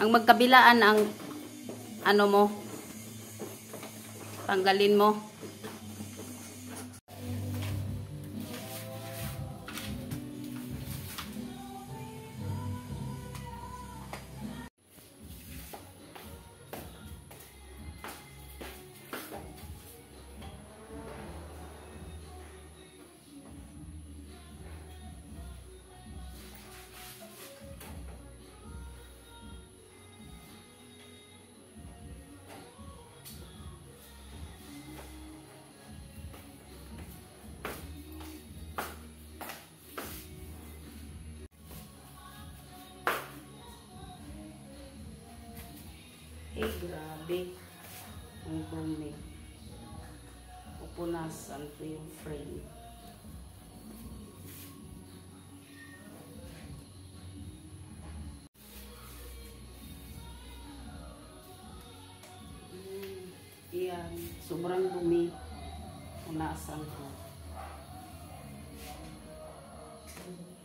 Ang magkabilaan ang ano mo tanggalin mo. cake. Grabe. Ang bumi. Pupunasan ko yung frame. Mm, yan. Sobrang dumi. Punasan ko. Thank you.